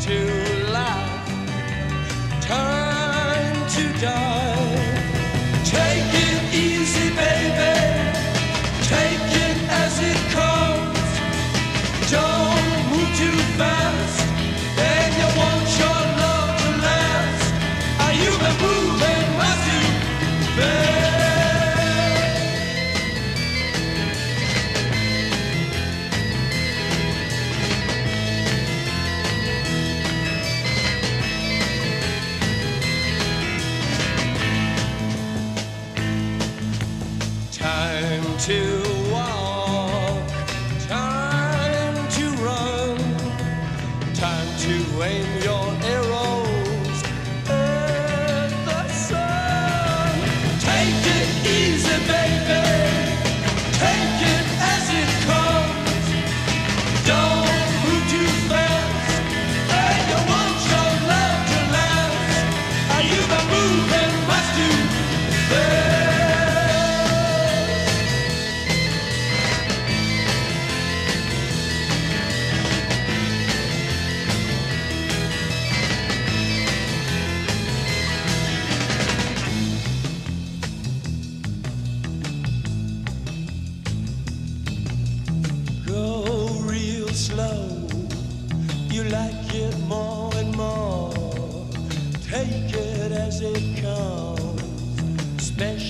to Time to walk, time to run, time to aim. Slow. You like it more and more. Take it as it comes. Having